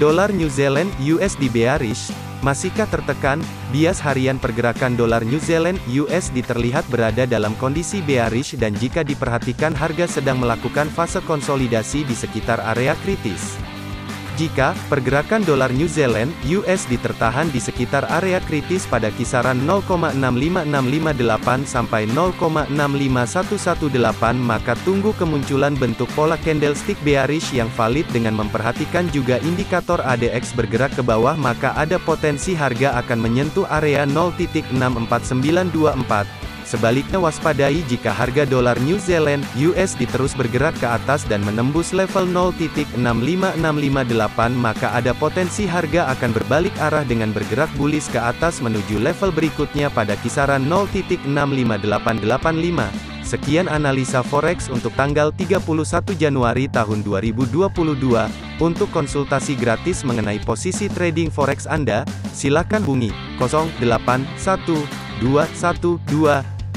Dolar New Zealand USD bearish, masihkah tertekan? Bias harian pergerakan dolar New Zealand USD terlihat berada dalam kondisi bearish dan jika diperhatikan harga sedang melakukan fase konsolidasi di sekitar area kritis. Jika pergerakan dolar New Zealand (USD) tertahan di sekitar area kritis pada kisaran 0,65658 sampai 0,65118 maka tunggu kemunculan bentuk pola candlestick bearish yang valid dengan memperhatikan juga indikator ADX bergerak ke bawah maka ada potensi harga akan menyentuh area 0.64924 Sebaliknya waspadai jika harga dolar New Zealand (USD) terus bergerak ke atas dan menembus level 0.65658 maka ada potensi harga akan berbalik arah dengan bergerak bullish ke atas menuju level berikutnya pada kisaran 0.65885. Sekian analisa forex untuk tanggal 31 Januari tahun 2022. Untuk konsultasi gratis mengenai posisi trading forex Anda, silakan hubungi 081212